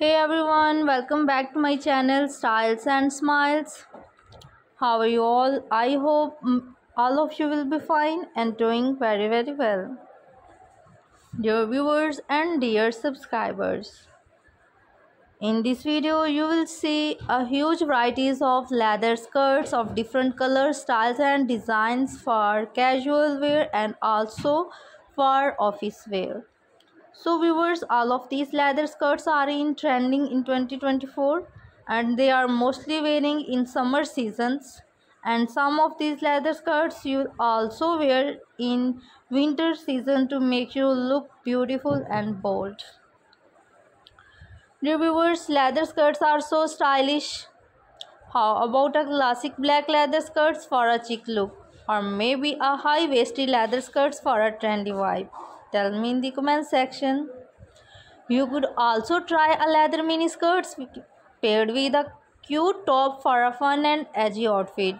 hey everyone welcome back to my channel styles and smiles. How are you all? I hope mm, all of you will be fine and doing very very well. Dear viewers and dear subscribers in this video you will see a huge varieties of leather skirts of different colors styles and designs for casual wear and also for office wear so viewers all of these leather skirts are in trending in 2024 and they are mostly wearing in summer seasons and some of these leather skirts you also wear in winter season to make you look beautiful and bold Dear viewers, leather skirts are so stylish. How about a classic black leather skirts for a chic look? Or maybe a high-waisted leather skirts for a trendy vibe? Tell me in the comment section. You could also try a leather mini skirts paired with a cute top for a fun and edgy outfit.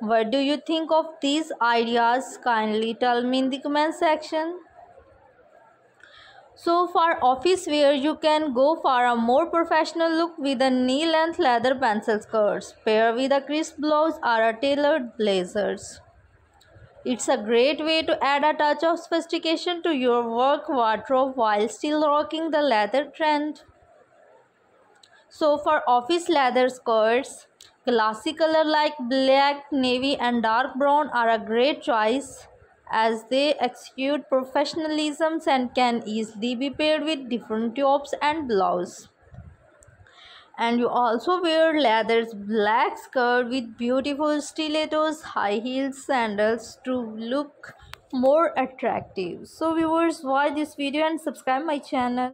What do you think of these ideas? Kindly tell me in the comment section. So for office wear, you can go for a more professional look with a knee-length leather pencil skirts, pair with a crisp blouse or a tailored blazers. It's a great way to add a touch of sophistication to your work wardrobe while still rocking the leather trend. So for office leather skirts, classy color like black, navy and dark brown are a great choice as they execute professionalism and can easily be paired with different tops and blouse and you also wear leather's black skirt with beautiful stilettos high heels sandals to look more attractive. So viewers watch this video and subscribe my channel